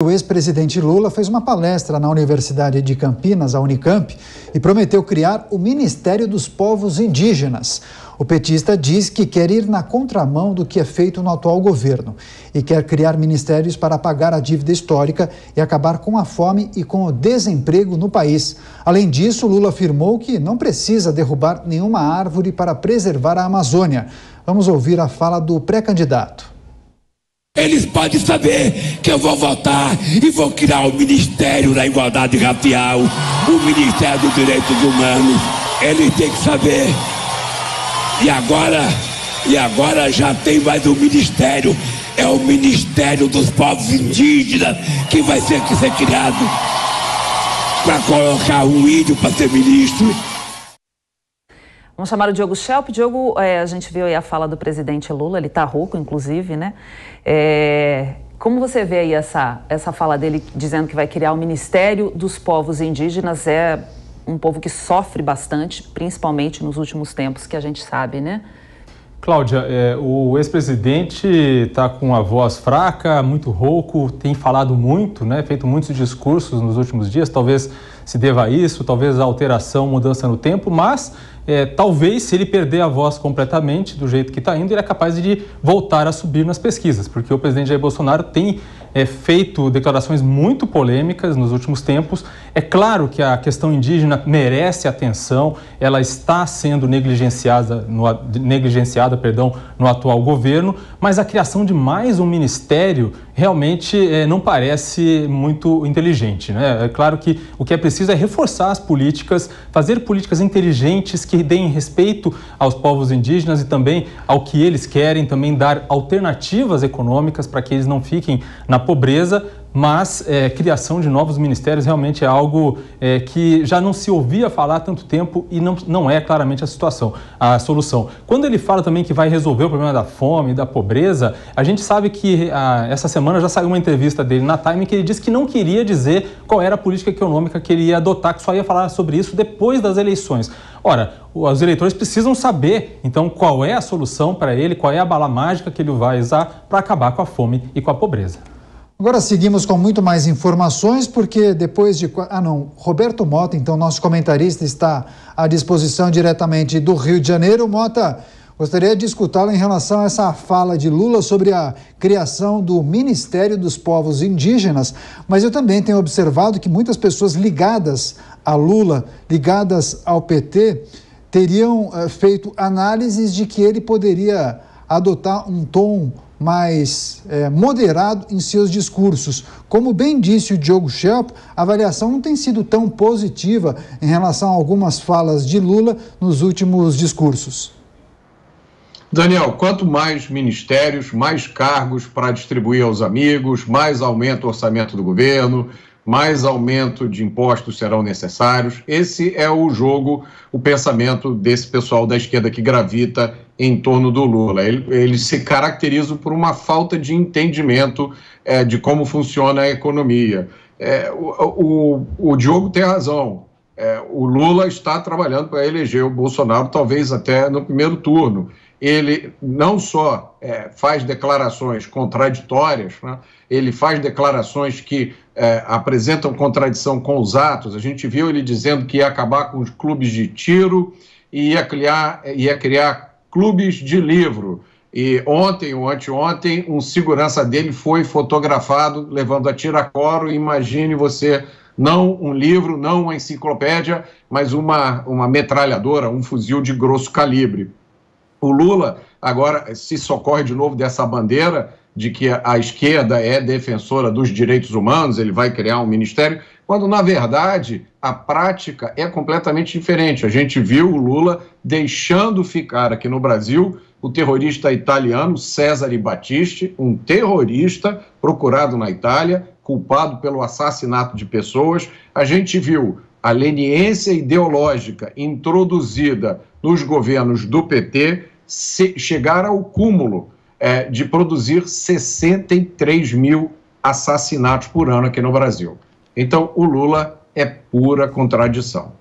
O ex-presidente Lula fez uma palestra na Universidade de Campinas, a Unicamp, e prometeu criar o Ministério dos Povos Indígenas. O petista diz que quer ir na contramão do que é feito no atual governo e quer criar ministérios para pagar a dívida histórica e acabar com a fome e com o desemprego no país. Além disso, Lula afirmou que não precisa derrubar nenhuma árvore para preservar a Amazônia. Vamos ouvir a fala do pré-candidato. Eles podem saber que eu vou votar e vou criar o Ministério da Igualdade Racial, o Ministério dos Direitos Humanos. Eles têm que saber. E agora, e agora já tem mais um ministério. É o Ministério dos Povos Indígenas que vai ser, que ser criado para colocar um índio para ser ministro. Vamos chamar o Diogo Schelp. Diogo, é, a gente viu aí a fala do presidente Lula, ele está rouco, inclusive, né? É, como você vê aí essa, essa fala dele dizendo que vai criar o Ministério dos Povos Indígenas? É um povo que sofre bastante, principalmente nos últimos tempos, que a gente sabe, né? Cláudia, é, o ex-presidente está com a voz fraca, muito rouco, tem falado muito, né, feito muitos discursos nos últimos dias, talvez se deva a isso, talvez a alteração, mudança no tempo, mas é, talvez se ele perder a voz completamente do jeito que está indo, ele é capaz de voltar a subir nas pesquisas, porque o presidente Jair Bolsonaro tem é, feito declarações muito polêmicas nos últimos tempos. É claro que a questão indígena merece atenção, ela está sendo negligenciada no, negligenciada, perdão, no atual governo, mas a criação de mais um ministério realmente é, não parece muito inteligente. Né? É claro que o que é preciso é reforçar as políticas, fazer políticas inteligentes que deem respeito aos povos indígenas e também ao que eles querem, também dar alternativas econômicas para que eles não fiquem na pobreza, mas é, criação de novos ministérios realmente é algo é, que já não se ouvia falar há tanto tempo e não, não é claramente a situação, a solução. Quando ele fala também que vai resolver o problema da fome, da pobreza, a gente sabe que a, essa semana já saiu uma entrevista dele na Time que ele disse que não queria dizer qual era a política econômica que ele ia adotar, que só ia falar sobre isso depois das eleições. Ora, os eleitores precisam saber, então, qual é a solução para ele, qual é a bala mágica que ele vai usar para acabar com a fome e com a pobreza. Agora seguimos com muito mais informações, porque depois de. Ah, não. Roberto Mota, então, nosso comentarista, está à disposição diretamente do Rio de Janeiro. Mota, gostaria de escutá-lo em relação a essa fala de Lula sobre a criação do Ministério dos Povos Indígenas, mas eu também tenho observado que muitas pessoas ligadas a Lula, ligadas ao PT, teriam uh, feito análises de que ele poderia adotar um tom mais é, moderado em seus discursos. Como bem disse o Diogo Schelp, a avaliação não tem sido tão positiva em relação a algumas falas de Lula nos últimos discursos. Daniel, quanto mais ministérios, mais cargos para distribuir aos amigos, mais aumenta o orçamento do governo, mais aumento de impostos serão necessários. Esse é o jogo, o pensamento desse pessoal da esquerda que gravita em torno do Lula. Ele, ele se caracteriza por uma falta de entendimento é, de como funciona a economia. É, o, o, o, Diogo tem razão. É, o Lula está trabalhando para eleger o Bolsonaro, talvez até no primeiro turno. Ele não só é, faz declarações contraditórias, né, ele faz declarações que é, apresentam contradição com os atos. A gente viu ele dizendo que ia acabar com os clubes de tiro e ia criar, ia criar clubes de livro. E ontem ou anteontem, um segurança dele foi fotografado levando a tiracoro. Imagine você, não um livro, não uma enciclopédia, mas uma, uma metralhadora, um fuzil de grosso calibre. O Lula agora se socorre de novo dessa bandeira de que a esquerda é defensora dos direitos humanos, ele vai criar um ministério, quando na verdade a prática é completamente diferente. A gente viu o Lula deixando ficar aqui no Brasil o terrorista italiano Cesare Battisti, um terrorista procurado na Itália, culpado pelo assassinato de pessoas. A gente viu a leniência ideológica introduzida nos governos do PT chegar ao cúmulo é, de produzir 63 mil assassinatos por ano aqui no Brasil. Então, o Lula é pura contradição.